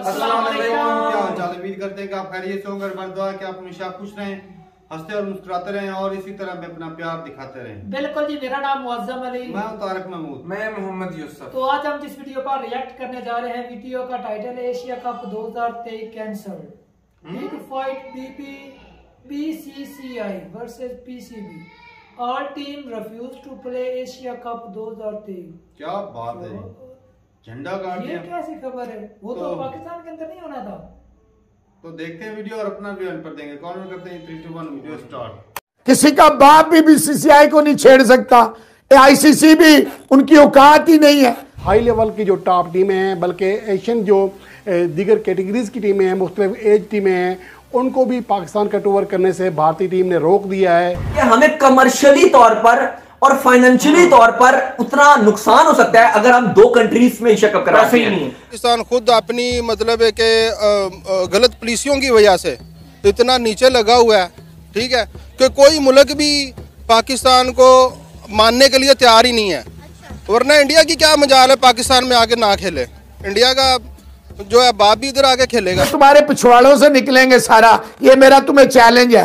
अस्सलाम वालेकुम। क्या उम्मीद करते हैं कि आप खैरियत से होंगे और कि आप हमेशा खुश रहें हँसते और मुस्कुराते रहें और इसी तरह में अपना प्यार दिखाते रहें। बिल्कुल जी मेरा नाम मुअज्जम अली। मैं तारक महमूद। मैं मोहम्मद यूसुफ। तो आज हम जिस वीडियो पर रिएक्ट करने जा रहे हैं वीडियो का टाइटल है Asia Cup 2023 cancel big fight BP BCCI versus PCB all team refuse to play Asia Cup 2023 क्या बात है। झंडा गाड़ ये दिया। कैसी खबर है? वो तो तो- पाकिस्तान के अंदर नहीं होना था। तो देखते हैं वीडियो और अपना भी पर देंगे। कॉमेंट करते हैं three two one video start किसी का बाप भी बीसीसीआई को नहीं छेड़ सकता। आईसीसी भी उनकी औकात ही नहीं है। हाई लेवल की जो टॉप टीमें हैं बल्कि एशियन जो दीगर कैटेगरीज की टीमें हैं मुख्तलिफ़ एज टीमें हैं उनको भी पाकिस्तान कट ओवर करने से भारतीय टीम ने रोक दिया है। कि हमें कमर्शियली तौर पर और फाइनेंशियली तौर पर उतना नुकसान हो सकता है अगर हम दो कंट्रीज़ में एशिया कप कराते हैं पाकिस्तान खुद अपनी मतलब है कि गलत पॉलिसियों की वजह से इतना नीचे लगा हुआ है ठीक है कि कोई मुल्क भी पाकिस्तान को मानने के लिए तैयार ही नहीं है। वरना इंडिया की क्या मजाल है पाकिस्तान में आके ना खेले? इंडिया का जो है बाप भी इधर आके खेलेगा। तुम्हारे पिछवाड़ों से निकलेंगे सारा। ये मेरा तुम्हें चैलेंज है।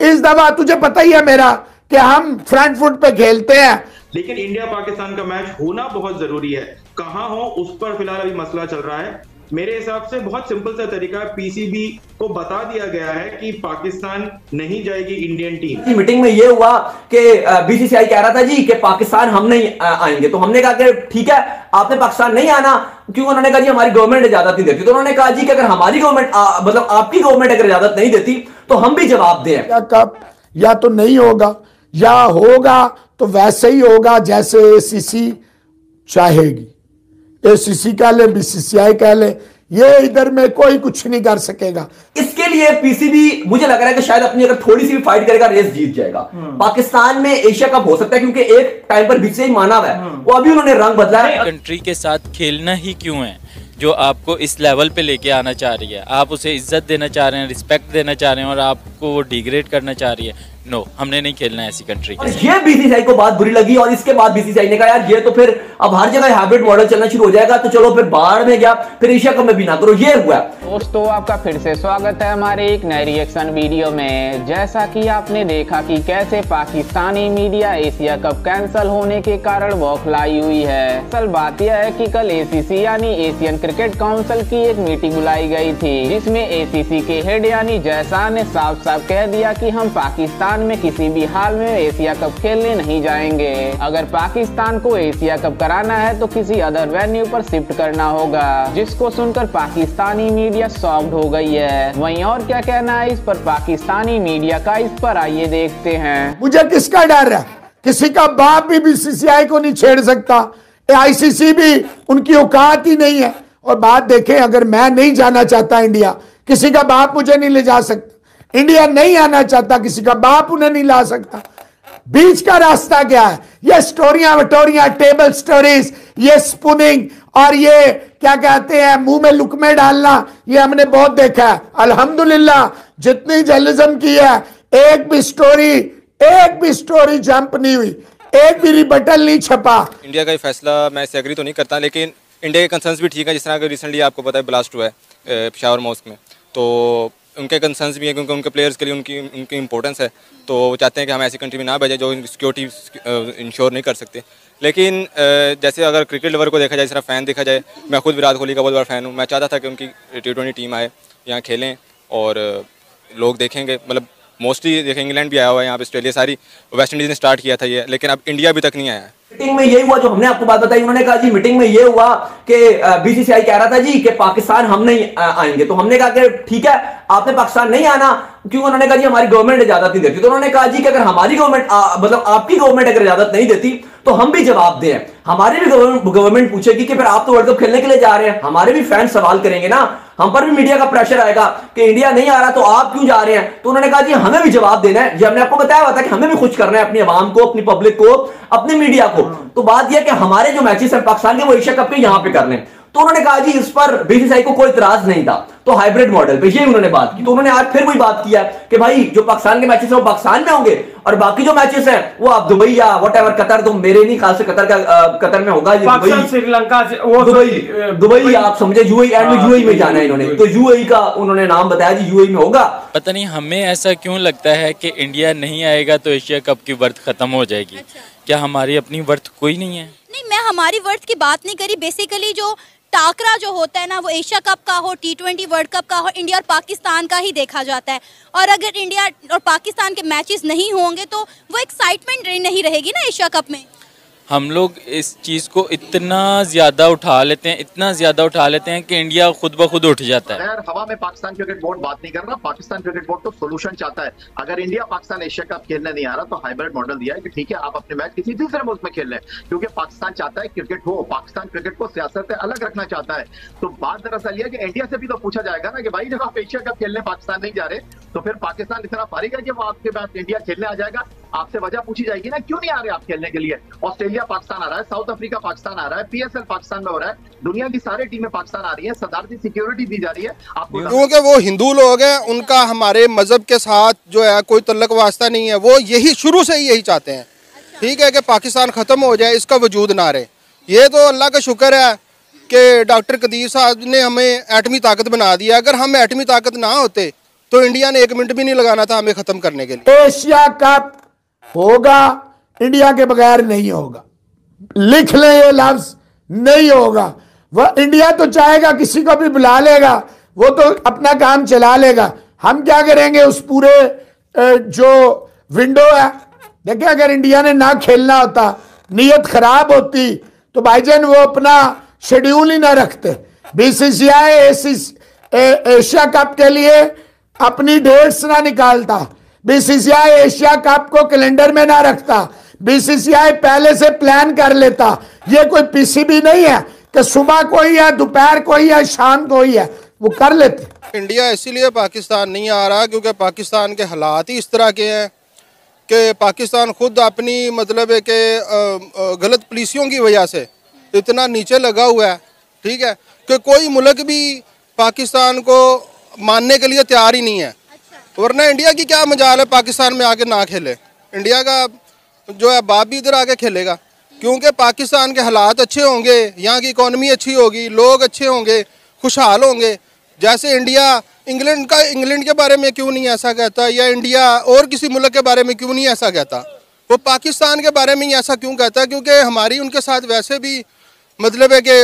इस दफ़ा तुझे पता ही है मेरा कि हम फ्रंट फुट पे खेलते हैं। लेकिन इंडिया पाकिस्तान का मैच होना बहुत ज़रूरी है। कहाँ हो उस पर फ़िलहाल अभी मसला चल रहा है। मेरे हिसाब से बहुत सिंपल सा तरीका है। पीसीबी को बता दिया गया है कि पाकिस्तान नहीं जाएगी इंडियन टीम। की मीटिंग में ये हुआ कि बीसीसीआई कह रहा था जी कि पाकिस्तान हम नहीं आएँगे। तो हमने कहा कि ठीक है आपने पाकिस्तान नहीं आना क्यों? उन्होंने कहा जी हमारी गवर्नमेंट इजाज़त नहीं देती। तो उन्होंने कहा जी कि अगर हमारी गवर्नमेंट मतलब आपकी गवर्नमेंट अगर इजाज़त नहीं देती तो हम भी जवाब दें। या कप या तो नहीं होगा। या होगा तो वैसे ही होगा जैसे एसीसी चाहेगी। एसीसी कह ले बीसीसीआई कह ले ये इधर में कोई कुछ नहीं कर सकेगा। इसके लिए पीसीबी मुझे लग रहा है कि शायद अपनी अगर थोड़ी सी भी फाइट करेगा रेस जीत जाएगा। पाकिस्तान में एशिया कप हो सकता है क्योंकि एक टाइम पर बीसीसीआई माना हुआ है। वो अभी उन्होंने रंग बदला है। कंट्री के साथ खेलना ही क्यों है जो आपको इस लेवल पे लेके आना चाह रही है? आप उसे इज़्ज़त देना चाह रहे हैं रिस्पेक्ट देना चाह रहे हैं और आपको वो डिग्रेड करना चाह रही है। नो हमने नहीं खेलना है ऐसी कंट्री और के ये बीसीसीआई को बात बुरी लगी और इसके बाद बीसीसीआई ने कहा यार ये तो फिर अब हर जगह हाइब्रिड मॉडल चलना शुरू हो जाएगा तो चलो फिर बाहर में गया फिर एशिया कप में भी ना करो। ये हुआ। दोस्तों आपका फिर से स्वागत है हमारे एक नए रिएक्शन वीडियो में। जैसा कि आपने देखा कि कैसे Pakistani media Asia Cup cancel होने के कारण बौखलाई हुई है। असल बात यह है कि कल एसीसी यानी एशियन क्रिकेट काउंसिल की एक मीटिंग बुलाई गई थी जिसमें एसीसी के हेड यानी जैसा ने साफ़ साफ़ कह दिया कि हम पाकिस्तान में किसी भी हाल में एशिया कप खेलने नहीं जाएँगे। अगर पाकिस्तान को एशिया कप कराना है तो किसी अदर वेन्यू पर शिफ्ट करना होगा, जिसको सुनकर पाकिस्तानी मीडिया सॉफ्ट हो गई है। वहीं और क्या कहना है इस पर पाकिस्तानी मीडिया का इस पर आइए देखते हैं। मुझे किसका डर है? किसी का बाप भी बीसीसीआई को नहीं छेड़ सकता। आईसीसी भी उनकी औकात ही नहीं है। और बात देखें, अगर मैं नहीं जाना चाहता इंडिया किसी का बाप मुझे नहीं ले जा सकता। इंडिया नहीं आना चाहता, किसी का बाप उन्हें नहीं ला सकता। बीच का रास्ता क्या है? ये स्टोरियाँ, वटोरियाँ, टेबल स्टोरीज, ये स्पूनिंग और ये, क्या कहते हैं, मुँह में लुकमे डालना, ये हमने बहुत देखा है। अल्हम्दुलिल्लाह, जितनी जर्नलिज्म की है, एक भी स्टोरी एक भी स्टोरी जंप नहीं हुई। एक भी रिबटल नहीं छपा। इंडिया का ये फैसला मैं इससे एग्री तो नहीं करता, लेकिन इंडिया के कंसर्न्स भी ठीक है, जिस तरह रिसेंटली आपको पता है ब्लास्ट हुआ है पेशावर मॉस्क में। तो उनके कंसर्न्स भी हैं, क्योंकि उनके प्लेयर्स के लिए उनकी उनकी इंपॉर्टेंस है। तो वो चाहते हैं कि हम ऐसी कंट्री में ना भेजें जो सिक्योरिटी इंश्योर नहीं कर सकते। लेकिन जैसे अगर क्रिकेट लवर को देखा जाए जरा फ़ैन देखा जाए, मैं खुद विराट कोहली का बहुत बड़ा फ़ैन हूँ। मैं चाहता था कि उनकी टी ट्वेंटी टीम आए, यहाँ खेलें और लोग देखेंगे। मतलब मोस्टली देखें, इंग्लैंड भी आया हुआ है, यहाँ पे ऑस्ट्रेलिया, सारी वेस्ट इंडीज़ ने स्टार्ट किया था ये, लेकिन अब इंडिया अभी तक नहीं आया मीटिंग में ये हुआ, जो हमने आपको बात बताई, उन्होंने कहा जी मीटिंग में ये हुआ कि बीसीसीआई कह रहा था जी कि पाकिस्तान हम नहीं आएँगे। तो हमने कहा कि ठीक है, आपने पाकिस्तान नहीं आना क्यों उन्होंने कहा जी, हमारी गवर्नमेंट इजाज़त नहीं देती। तो उन्होंने कहा जी कि अगर हमारी गवर्नमेंट मतलब आपकी गवर्नमेंट अगर इजाज़त नहीं देती तो हम भी जवाब दे। हमारे भी गवर्नमेंट पूछेगी कि फिर आप तो वर्ल्ड कप खेलने के लिए जा रहे हैं। हमारे भी फ़ैन सवाल करेंगे ना। हम पर भी मीडिया का प्रेशर आएगा कि इंडिया नहीं आ रहा तो आप क्यों जा रहे हैं? तो उन्होंने कहा, जी, हमें भी जवाब देना है। जो, हमने आपको बताया हुआ था कि हमें भी खुश करना है अपनी आवाम को, अपनी पब्लिक को, अपनी मीडिया को। तो बात यह कि हमारे जो मैचेस हैं पाकिस्तान के, वो एशिया कप के यहाँ पे कर लें। तो उन्होंने कहा जी इस पर बीसीसीआई को कोई इतराज नहीं था। तो हाइब्रिड मॉडल पे ये उन्होंने बात की। तो उन्होंने आज फिर वही बात किया कि भाई जो पाकिस्तान के मैचेस हैं वो पाकिस्तान में होंगे और बाकी जो मैचेस हैं वो आप दुबई या वट एवर कतर तो मेरे नहीं खास से कतर का कतर में होगा श्रीलंका से वो दुबई दुबई आप समझे यूएई एंड यूएई में जाना है इन्होंने। तो यूएई का उन्होंने नाम बताया जी यूएई में होगा। पता नहीं हमें ऐसा क्यों लगता है कि इंडिया नहीं आएगा तो एशिया कप की वर्थ खत्म हो जाएगी। अच्छा। क्या हमारी अपनी वर्थ कोई नहीं है? नहीं मैं हमारी वर्थ की बात नहीं करी। बेसिकली जो टाकरा जो होता है ना, वो एशिया कप का हो टी ट्वेंटी वर्ल्ड कप का हो इंडिया और पाकिस्तान का ही देखा जाता है। और अगर इंडिया और पाकिस्तान के मैचेस नहीं होंगे तो वो एक्साइटमेंट नहीं रहेगी ना एशिया कप में? हम लोग इस चीज़ को इतना ज़्यादा उठा लेते हैं, इतना ज़्यादा उठा लेते हैं कि इंडिया खुद ब खुद उठ जाता है। यार हवा में पाकिस्तान क्रिकेट बोर्ड बात नहीं कर रहा। पाकिस्तान क्रिकेट बोर्ड तो सोल्यूशन चाहता है। अगर इंडिया पाकिस्तान एशिया कप खेलने नहीं आ रहा तो हाइब्रिड मॉडल दिया है कि ठीक है, आप अपने मैच किसी दूसरे मुल्क में खेल लें। क्योंकि पाकिस्तान चाहता है क्रिकेट हो, पाकिस्तान क्रिकेट को सियासत से अलग रखना चाहता है। तो बात दरअसल यह कि इंडिया से भी तो पूछा जाएगा ना कि भाई, जब आप एशिया कप खेलने पाकिस्तान नहीं जा रहे तो फिर पाकिस्तान इतना फारिग कि वो आपके पास इंडिया खेलने आ जाएगा? आपसे वजह पूछी जाएगी ना क्यों नहीं आ रहे आप खेलने के लिए? ऑस्ट्रेलिया पाकिस्तान आ रहा है साउथ अफ्रीका पाकिस्तान आ रहा है पीएसएल पाकिस्तान में हो रहा है दुनिया की सारी टीमें पाकिस्तान आ रही है सदारती सिक्योरिटी दी जा रही है आपको क्योंकि वो हिंदू लोग हैं उनका हमारे मज़हब के साथ जो है कोई तल्लक वास्ता नहीं है वो यही शुरू से ही यही चाहते हैं। ठीक है कि पाकिस्तान ख़त्म हो जाए इसका वजूद ना रहे। ये तो अल्लाह का शुक्र है कि डॉक्टर कदीर साहब ने हमें एटमी ताकत बना दिया अगर हम एटमी ताकत ना होते तो इंडिया ने एक मिनट भी नहीं लगाना था हमें खत्म करने के लिए। एशिया कप होगा, इंडिया के बगैर नहीं होगा। लिख ले ये लफ्ज, नहीं होगा। वह इंडिया तो चाहेगा, किसी को भी बुला लेगा, वो तो अपना काम चला लेगा। हम क्या करेंगे उस पूरे जो विंडो है? देखिए, अगर इंडिया ने ना खेलना होता, नीयत खराब होती तो भाईजान वो अपना शेड्यूल ही ना रखते। बीसीसीआई एशिया कप के लिए अपनी डेट्स ना निकालता। बीसीसीआई एशिया कप को कैलेंडर में ना रखता। बीसीसीआई पहले से प्लान कर लेता। ये कोई पीसीबी नहीं है कि सुबह कोई है दोपहर कोई है शाम कोई है वो कर लेते। इंडिया इसीलिए पाकिस्तान नहीं आ रहा क्योंकि पाकिस्तान के हालात ही इस तरह के हैं कि पाकिस्तान खुद अपनी मतलब है कि गलत पॉलिसियों की वजह से इतना नीचे लगा हुआ है, ठीक है, कि कोई मुल्क भी पाकिस्तान को मानने के लिए तैयार ही नहीं है। वरना इंडिया की क्या मजाल है? पाकिस्तान में आके ना खेले। इंडिया का जो है, बाप भी इधर आके खेलेगा। क्योंकि पाकिस्तान के हालात अच्छे होंगे, यहाँ की इकोनॉमी अच्छी होगी, लोग अच्छे होंगे, खुशहाल होंगे। जैसे इंडिया, इंग्लैंड का, इंग्लैंड के बारे में क्यों नहीं ऐसा कहता? या इंडिया और किसी मुल्क के बारे में क्यों नहीं ऐसा कहता? वो पाकिस्तान के बारे में ही ऐसा क्यों कहता? है क्योंकि हमारी उनके साथ वैसे भी मतलब है कि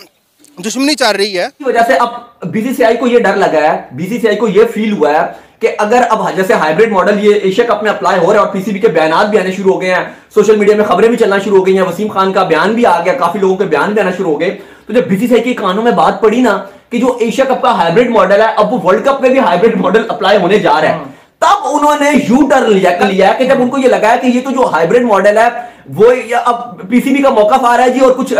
दुश्मनी चल रही है। वजह से अब बीसीसीआई को ये डर लगा है। बीसीसीआई को ये फील हुआ है कि अगर अब जैसे हाइब्रिड मॉडल ये एशिया कप में अप्लाई हो रहा है और पीसीबी के बयान भी आने शुरू हो गए हैं सोशल मीडिया में खबरें भी चलना शुरू हो गई हैं, वसीम खान का बयान भी आ गया, काफ़ी लोगों के बयान भी आना शुरू हो गए। तो जब बीसीसीआई के कानों में बात पड़ी ना कि जो एशिया कप का हाइब्रिड मॉडल है, अब वो वर्ल्ड कप में भी हाइब्रिड मॉडल अप्लाई होने जा रहा है। तब उन्होंने यू टर्न लिया लिया कि जब उनको ये लगा कि ये तो जो हाइब्रिड मॉडल है, वो अब पीसीबी का मौका आ रहा है जी, और कुछ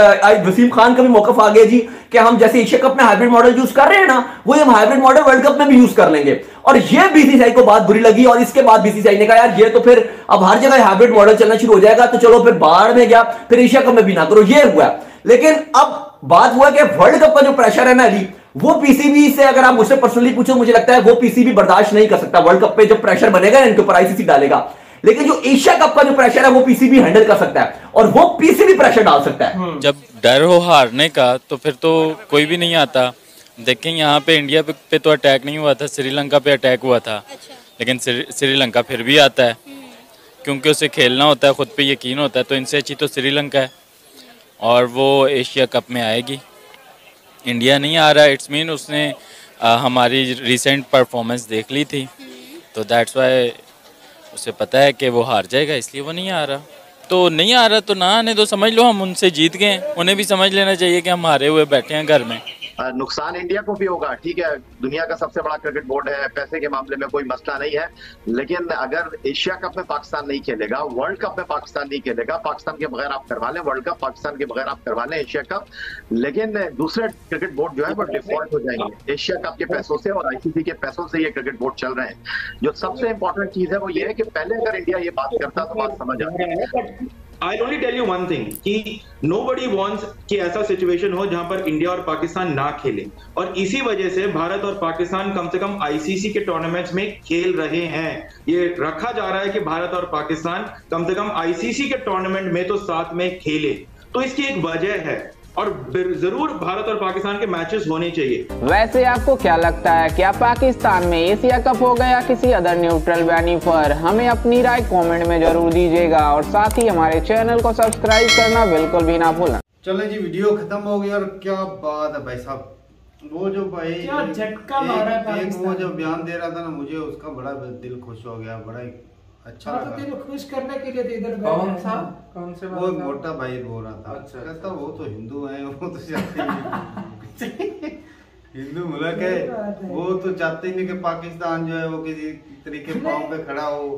वसीम खान का भी मौका आ गया जी, कि हम जैसे एशिया कप में हाइब्रिड मॉडल यूज़ कर रहे हैं ना, वो हम हाइब्रिड मॉडल वर्ल्ड कप में भी यूज़ कर लेंगे। और ये बीसीसीआई को बात बुरी लगी, और इसके बाद बीसीसीआई ने कहा, यार, ये तो फिर अब हर जगह हाइब्रिड मॉडल चलना शुरू हो जाएगा तो चलो फिर बाहर में गया, फिर एशिया कप में भी ना करो। ये हुआ। लेकिन अब बात हुआ कि वर्ल्ड कप का जो प्रेशर है ना अली वो पीसीबी से अगर आप मुझसे पर्सनली पूछो मुझे लगता है वो पीसीबी बर्दाश्त नहीं कर सकता। वर्ल्ड कप पे जो प्रेशर बनेगा इनके ऊपर आईसीसी डालेगा। लेकिन जो एशिया कप का जो प्रेशर है वो पीसीबी हैंडल कर सकता है और वो पीसीबी प्रेशर डाल सकता है। हम्म। जब डर हो हारने का तो फिर तो कोई भी नहीं आता। देखें यहाँ पे इंडिया पे, पे तो अटैक नहीं हुआ था श्रीलंका पे अटैक हुआ था। अच्छा। लेकिन श्रीलंका फिर भी आता है। हम्म। क्योंकि उसे खेलना होता है खुद पे यकीन होता है तो इनसे अच्छी तो श्रीलंका है। और वो एशिया कप में आएगी। इंडिया नहीं आ रहा इट्स मीन उसने आ, हमारी रिसेंट परफॉर्मेंस देख ली थी। तो दैट्स वाई उसे पता है कि वो हार जाएगा इसलिए वो नहीं आ रहा। तो नहीं आ रहा तो ना आने तो समझ लो हम उनसे जीत गए उन्हें भी समझ लेना चाहिए कि हम हारे हुए बैठे हैं घर में। नुकसान इंडिया को भी होगा, ठीक है? दुनिया का सबसे बड़ा क्रिकेट बोर्ड है, पैसे के मामले में कोई मसला नहीं है। लेकिन अगर एशिया कप में पाकिस्तान नहीं खेलेगा, वर्ल्ड कप में पाकिस्तान नहीं खेलेगा, पाकिस्तान के बगैर आप करवा लें वर्ल्ड कप, पाकिस्तान के बगैर आप करवा लें एशिया कप। लेकिन दूसरे क्रिकेट बोर्ड जो है, वो डिफ़ॉल्ट हो जाएँगे। एशिया कप के पैसों से और आईसीसी के पैसों से ये क्रिकेट बोर्ड चल रहे हैं। जो सबसे इंपॉर्टेंट चीज़ है, वो ये है कि पहले अगर इंडिया ये बात करता तो बात समझ आती। I only tell you one thing कि नो बडी वॉन्ट्स कि ऐसा सिचुएशन हो जहाँ पर इंडिया और पाकिस्तान ना खेले। और इसी वजह से भारत और पाकिस्तान कम से कम आईसीसी के टूर्नामेंट्स में खेल रहे हैं। ये रखा जा रहा है कि भारत और पाकिस्तान कम से कम आईसीसी के टूर्नामेंट में तो साथ में खेले। तो इसकी एक वजह है। और ज़रूर भारत और पाकिस्तान के मैचेस होने चाहिए। वैसे आपको क्या लगता है क्या पाकिस्तान में एशिया कप हो गया किसी अदर न्यूट्रल वेन्यू पर? हमें अपनी राय कमेंट में ज़रूर दीजिएगा और साथ ही हमारे चैनल को सब्सक्राइब करना बिल्कुल भी ना भूलना चले जी वीडियो खत्म हो गई और क्या बात है भाई साहब। वो जो भाई क्या झटका मारा एक, एक वो जो बयान दे रहा था ना मुझे उसका बड़ा दिल खुश हो गया बड़ा अच्छा हाँ, तो दिल खुश करने के लिए तो इधर कौन सा कौन से वो मोटा भाई बोल रहा था। अच्छा, कहता वो तो हिंदू है वो तो चाहते हिंदू मुल्क है। वो तो चाहते ही नहीं कि पाकिस्तान जो है वो किसी तरीके पाँव पे खड़ा हो।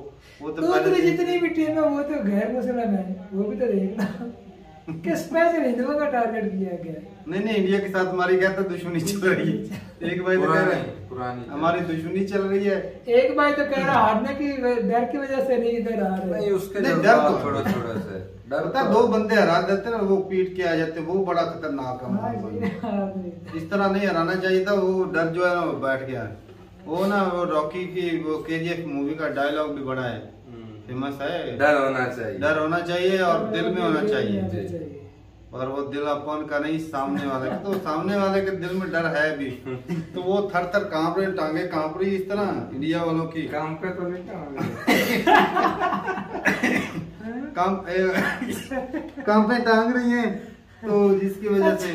वो तो पहले जितनी भी टीम है वो तो गैर मुसलमान है। वो भी तो देखना कि स्पेशल हिंदुओं का टारगेट किया गया? नहीं नहीं इंडिया के साथ हमारी क्या तो दुश्मनी चल रही है। एक भाई तो कह रहे हैं हमारी दुश्मनी चल रही है। एक भाई तो कह रहा हारने की डर की वजह से नहीं इधर आ रहे। नहीं उसके नहीं डर तो थोड़ा थोड़ा से। डर पता दो बंदे हरा देते ना वो पीट के आ जाते वो बड़ा खतरनाक है इस तरह नहीं हराना चाहिए था वो डर जो है ना बैठ गया वो ना वो रॉकी की वो के मूवी का डायलॉग भी बड़ा है। फ़ेमस है। डर होना चाहिए। डर होना चाहिए और दिल में होना चाहिए। और वो दिल अपन का नहीं सामने वाले का। तो सामने वाले के दिल में डर है भी। तो वो थर थर काँप रहे टांगे काँप रही इस तरह इंडिया वालों की। काम पे तो नहीं काम काम पे टांग रही है। तो जिसकी वजह से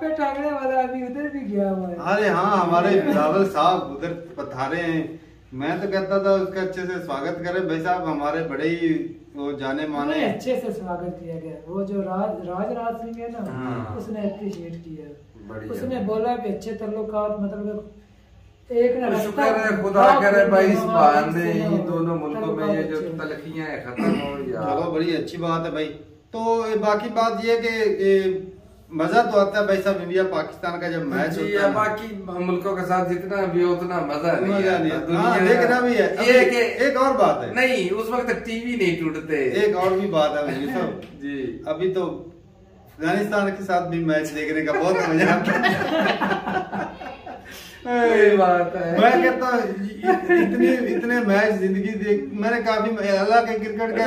पे टांगने वाला अभी उधर भी गया हुआ है अरे हाँ हमारे बिलावल साहब उधर पथारे हैं। मैं तो कहता था उसका अच्छे से स्वागत करे। भाई साहब हमारे बड़े ही वो जाने माने। अच्छे से स्वागत किया गया। वो जो राज राज राज सिंह है ना हाँ। उसने अप्रिशिएट किया। उसने बोला भी अच्छे तल्लुकात मतलब एक ना शुक्र है खुदा करे भाई इस बहाने ही दोनों मुल्कों में ये जो तलखियाँ है खत्म हो यार चलो बड़ी अच्छी बात है भाई। तो बाकी बात ये कि मज़ा तो आता है भाई साहब इंडिया पाकिस्तान का जब मैच होता है बाकी मुल्कों के साथ जितना भी उतना मज़ा नहीं मज़ा नहीं आता। हाँ, देखना भी है। ये के, एक और बात है। नहीं उस वक्त टीवी नहीं टूटते। एक और भी बात है भाई साहब। जी। अभी तो अफ़गानिस्तान के साथ भी मैच देखने का बहुत मज़ा आता बात है। मैं कहता इतने इतने मैच ज़िंदगी देख मैंने काफ़ी अल्लाह के क्रिकेट का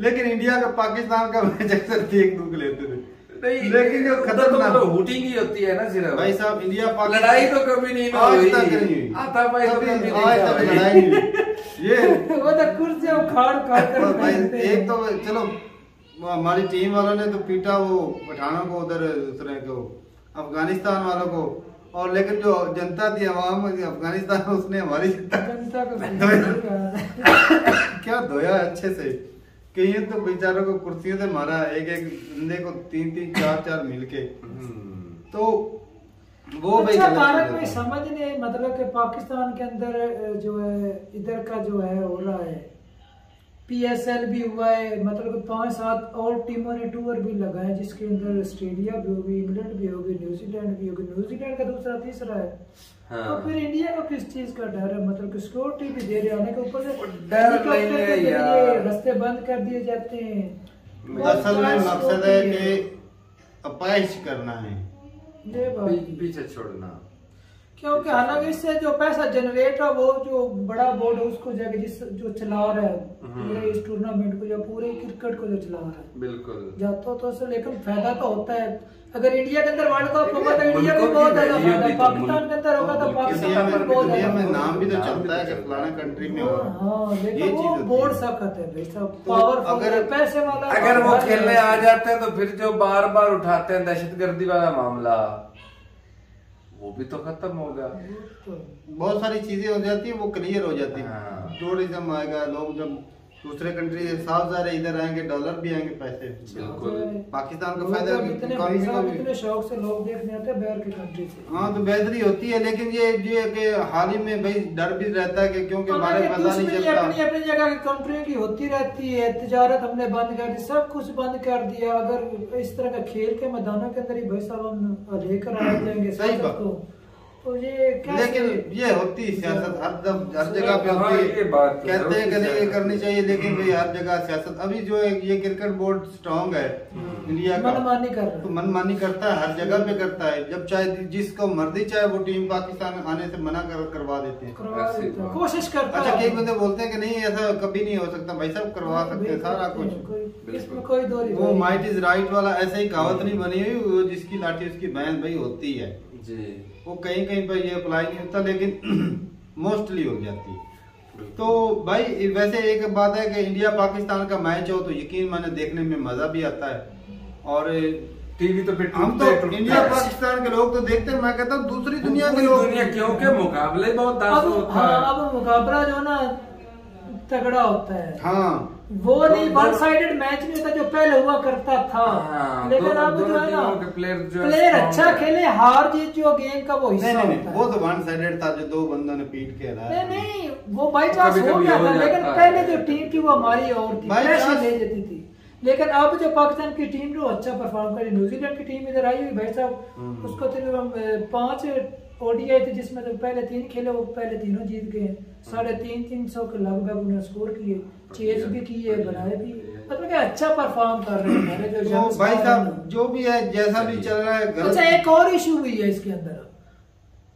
लेकिन इंडिया का पाकिस्तान का मैच अक्सर देख दुख लेते थे। नहीं लेकिन जो खतर तो मतलब हुटिंग ही होती है ना सिर्फ़। भाई साहब इंडिया पाकिस्तान लड़ाई तो कभी नहीं आज तक नहीं आता भाई कभी नहीं आज तक लड़ाई नहीं ये वो तो कुर्सी उखाड़ उखाड़ कर भाई एक तो चलो हमारी टीम वालों ने तो पीटा वो पठानों को उधर दूसरे को अफ़गानिस्तान वालों को। और लेकिन जो जनता थी आवाम अफ़गानिस्तान उसने हमारी जनता को क्या धोया अच्छे से। कई तो बेचारों को कुर्सियों से मारा एक एक बंदे को तीन तीन चार चार मिलके। तो वो अच्छा भारत में समझ नहीं मतलब कि पाकिस्तान के अंदर जो है इधर का जो है हो रहा है। पीएसएल भी हुआ है मतलब पाँच सात और टीमों ने टूर भी लगाए जिसके अंदर ऑस्ट्रेलिया भी होगी इंग्लैंड भी होगी न्यूजीलैंड भी होगी। न्यूजीलैंड का दूसरा तीसरा है। हाँ। तो फिर इंडिया को किस चीज़ का डर है? मतलब सिक्योरिटी भी दे रहे होने के ऊपर डर नहीं है यार। रास्ते बंद कर दिए जाते हैं। असल में मकसद है कि अपाइश करना है। पीछे छोड़ना। क्योंकि हालाँकि इससे जो पैसा जनरेट है वो जो बड़ा बोर्ड है उसको जाके जिस जो चला रहा है हम्म। पूरे इस टूर्नामेंट को या पूरे क्रिकेट को जो चला रहा है। बिल्कुल। जाता तो उससे लेकिन फ़ायदा तो होता है। अगर इंडिया के अंदर वर्ल्ड कप होगा तो इंडिया को बहुत ज़्यादा फ़ायदा तो पाकिस्तान के अंदर होगा तो पाकिस्तान पर बहुत ज़्यादा नाम भी तो चलता है कि फलाना कंट्री में हो। हाँ लेकिन वो बोर्ड सख्त है भाई सब पावरफुल पैसे वाला अगर वो खेलने आ जाते हैं तो फिर जो बार बार उठाते हैं दहशतगर्दी वाला मामला। वो भी तो खत्म हो होगा बहुत सारी चीज़ें हो जाती है वो क्लियर हो जाती है। टूरिज़्म आएगा लोग जब दूसरे कंट्री से साफ़ जा रहे इधर आएँगे डॉलर भी आएँगे पैसे। बिल्कुल। पाकिस्तान का फ़ायदा इतने शौक से लोग देखने आते हैं बैर की कंट्री से। हाँ तो बेहतरी होती है लेकिन ये जो कि हाल ही में भाई डर भी रहता है कि क्योंकि हमारे पता नहीं चलता। अपनी अपनी जगह की कंट्रियों की होती रहती है तजारत हमने बंद कर दी सब कुछ बंद कर दिया। अगर इस तरह का खेल के मैदानों के अंदर ही भाई साहब हम लेकर आ जाएँगे सही बात। तो ये लेकिन ये होती है सियासत हर दम हर जगह पे हाँ, होती ये है बात तो कहते हैं कभी ये करनी चाहिए लेकिन भाई हर जगह सियासत। अभी जो है ये क्रिकेट बोर्ड स्ट्रांग है इंडिया का। मनमानी कर तो मनमानी करता है हर जगह पे करता है। जब चाहे जिसको मर्ज़ी चाहे वो टीम पाकिस्तान आने से मना कर करवा देते हैं। हैं। कोशिश करता अच्छा कई बंदे बोलते हैं कि नहीं ऐसा कभी नहीं हो सकता। भाई साहब करवा सकते हैं सारा कुछ। वो माइट इज़ राइट वाला ऐसे ही कहावत नहीं बनी हुई जिसकी लाठी उसकी बहन भाई होती है। जी। वो कहीं कहीं पर ये अप्लाई नहीं होता लेकिन मोस्टली हो जाती है। तो भाई वैसे एक बात है कि इंडिया पाकिस्तान का मैच हो तो यकीन माने देखने में मज़ा भी आता है। और टीवी तो फिर हम तो इंडिया पाकिस्तान के लोग तो देखते हैं मैं कहता हूँ दूसरी दुनिया के लोग दुनिया क्योंकि मुकाबले बहुत अब होता हाँ है अब मुकाबला जो ना तगड़ा होता है। हाँ। वो नहीं वन साइडेड मैच नहीं होता जो पहले हुआ करता था। हाँ, लेकिन अब जो है ना player जो प्लेयर अच्छा खेले हार जीत जो गेम का वो नहीं हिस्सा नहीं नहीं वो तो वन साइडेड था जो दो बंदों ने पीट के हराया नहीं नहीं वो बाई चांस हो गया था लेकिन पहले जो टीम थी वो हमारी और थी प्रेशर ले जाती थी। लेकिन अब जो पाकिस्तान की टीम जो अच्छा परफॉर्म करी न्यूजीलैंड की टीम इधर आई हुई भाई साहब उसको तकरीबन पाँच ओडीआई थे जिसमें तो पहले तीन खेले वो पहले तीनों जीत गए। साढ़े तीन तीन सौ के लगभग उन्होंने स्कोर किए। चेज भी किए बनाए भी मतलब कि अच्छा परफॉर्म कर रहे हैं जो तो भाई साहब जो भी है जैसा भी चल रहा है अच्छा एक और इशू भी है इसके अंदर।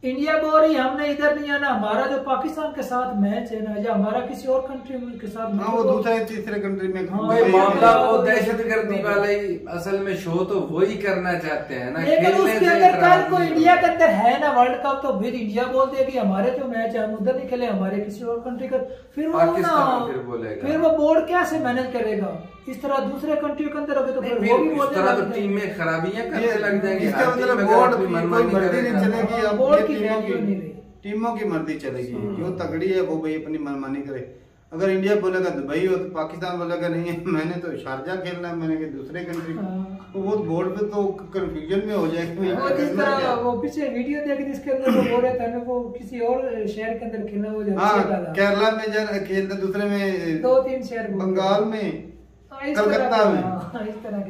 इंडिया बोल रही है, हमने इधर नहीं आना। हमारा जो पाकिस्तान के साथ मैच है ना या हमारा किसी और कंट्री के साथ हाँ वो दूसरे तीसरे कंट्री में हाँ, भाई मामला वो दहशत गर्दी वाला ही असल में शो तो वही करना चाहते हैं ना लेकिन खेलने उसके से अंदर कल को इंडिया के अंदर है ना वर्ल्ड कप तो फिर इंडिया बोल देगी हमारे जो मैच है हम उधर नहीं खेले हमारे किसी और कंट्री का फिर वो ना फिर फिर वो बोर्ड कैसे मैनेज करेगा? इस तरह दूसरे कंट्री के अंदर होगे तो फिर वो भी इस तरह तो टीम में खराबियाँ करने लग जाएँगे। इसका मतलब बोर्ड की मनमानी मर्ज़ी नहीं चलेगी अब बोर्ड की टीमों नहीं टीमों की मर्ज़ी चलेगी। जो तगड़ी है वो भाई अपनी मनमानी करे। अगर इंडिया बोलेगा दुबई हो तो पाकिस्तान बोलेगा नहीं है मैंने तो शारजा खेलना है मैंने कि दूसरे कंट्री हाँ। तो वो बोर्ड पे तो कंफ्यूजन में हो जाएगा। वो जिस तरह वो पीछे वीडियो देखी जिसके अंदर वो बोल रहे थे वो किसी और शहर के अंदर खेलना वो जो हाँ अच्छा केरला में जन खेलते दूसरे में दो तीन शहर बंगाल में। हाँ, कलकत्ता में।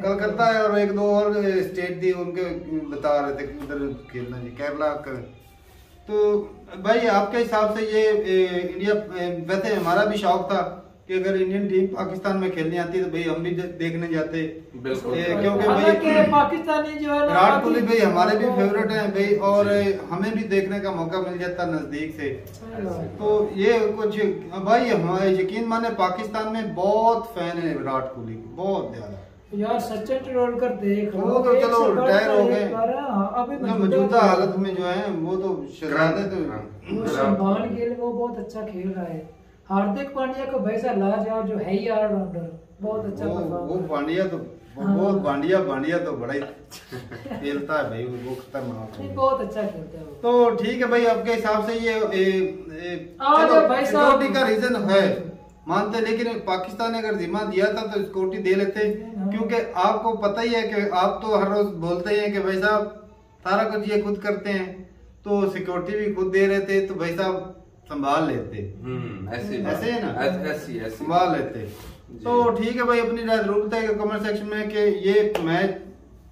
कलकत्ता है और एक दो और स्टेट थी उनके बता रहे थे उधर खेलना जी केरला कर तो भाई आपके हिसाब से ये इंडिया वैसे हमारा भी शौक था कि अगर इंडियन टीम पाकिस्तान में खेलने आती तो भाई हम भी देखने जाते। क्योंकि भाई पाकिस्तानी जो है विराट कोहली भाई हमारे भी फेवरेट हैं भाई और हमें भी देखने का मौका मिल जाता नज़दीक से। तो ये कुछ भाई हमारे यकीन माने पाकिस्तान में बहुत फ़ैन है विराट कोहली के बहुत ज़्यादा। यार सचिन तेंदुलकर देख वो तो चलो रिटायर हो गए। हाँ, अभी मौजूदा हालत में जो है वो तो शहजादे तो वो बहुत अच्छा खेल रहा है। हार्दिक पांड्या को वैसा लाजवाब जो है ही ऑलराउंडर बहुत अच्छा वो वो पांड्या तो वो हाँ। वो पांड्या पांड्या तो बड़ा ही खेलता है भाई वो खतरनाक है। बहुत अच्छा खेलता है तो ठीक है भाई आपके हिसाब से ये ए, ए, चलो भाई साहब। का रीजन है। मानते लेकिन पाकिस्तान ने अगर जिम्मा दिया था तो सिक्योरिटी दे लेते। क्योंकि आपको पता ही है कि आप तो हर रोज बोलते ही हैं कि भाई साहब सारा कुछ ये खुद करते हैं। तो सिक्योरिटी भी खुद दे रहे थे तो भाई साहब संभाल लेते। हम्म ऐसे ऐसे है ना? ऐसी ऐसी। संभाल लेते। तो ठीक है भाई अपनी राय ज़रूर बताइएगा कमेंट सेक्शन में कि ये मैच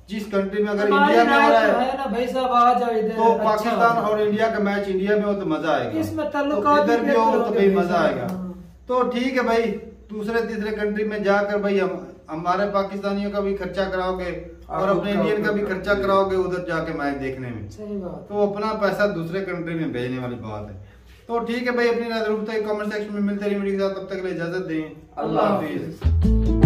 जिस कंट्री में अगर इंडिया में हो रहा तो है है ना भाई साहब आ जाओ इधर। तो अच्छा। पाकिस्तान और इंडिया का मैच इंडिया में हो तो मज़ा आएगा। इसमें तो इधर भी हो तो भाई मज़ा आएगा। तो ठीक है भाई दूसरे तीसरे कंट्री में जाकर भाई हम हमारे पाकिस्तानियों का भी खर्चा कराओगे और अपने इंडियन का भी खर्चा कराओगे उधर जाके मैच देखने में। सही बात। तो अपना पैसा दूसरे कंट्री में भेजने वाली बात है। तो ठीक है भाई अपनी नज़र ज़रूर कमेंट सेक्शन में मिलते रहिए वीडियो के साथ तब तक के लिए इजाज़त दें। अल्लाह हाफिज।